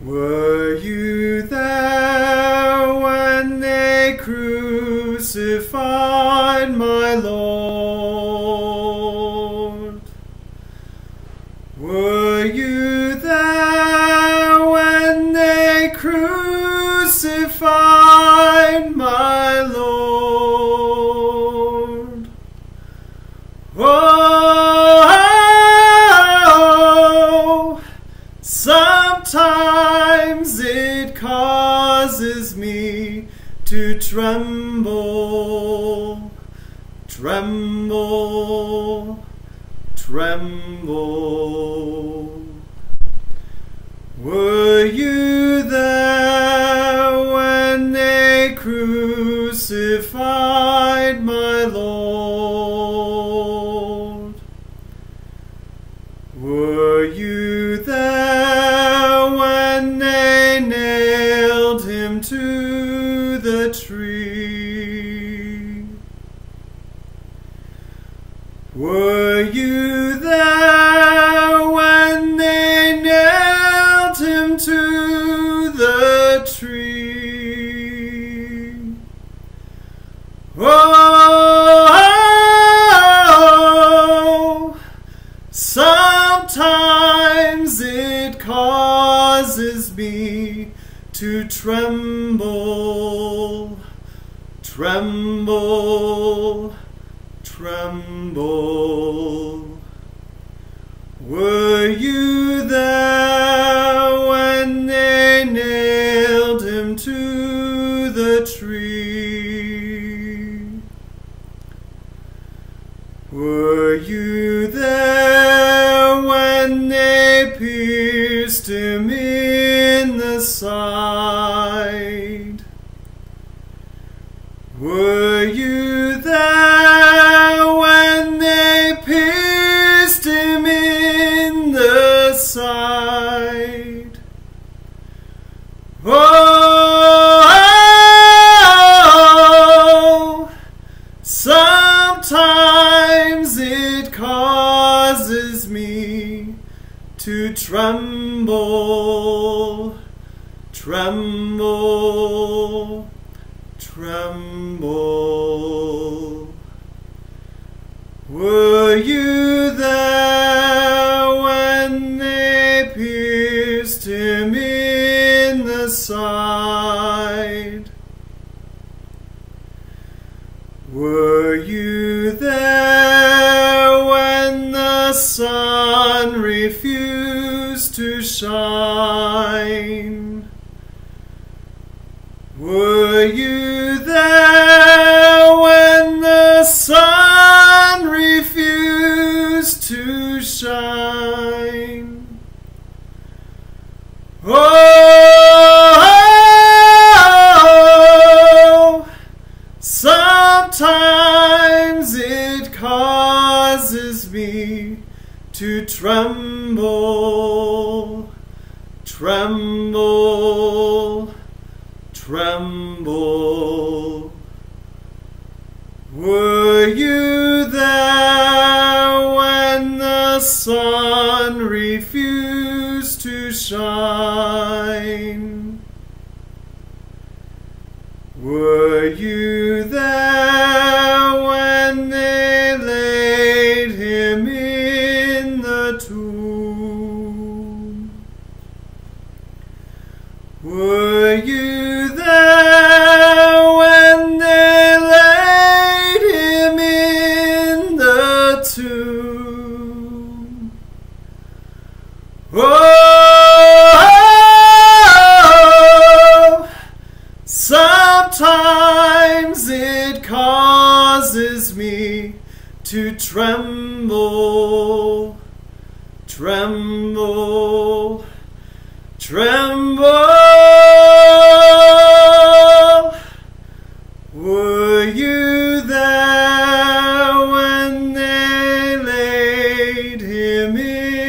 Were you there when they crucified to tremble, tremble, tremble. Were you there when they crucified my Lord? Were you there when they nailed him to tree? Were you there when they nailed him to the tree? Oh, sometimes it causes me to tremble, tremble, tremble. Were you there when they nailed him to the tree? Were you there You there when they pierced him in the side? Oh, sometimes it causes me to tremble, tremble, tremble. Were you there when they pierced him in the side? Were you there when the sun refused to shine? Were you there when the sun refused to shine? Oh, sometimes it causes me to tremble, tremble, tremble. Were you there when the sun refused to shine? Were you there to tremble, tremble, tremble. Were you there when they laid him in?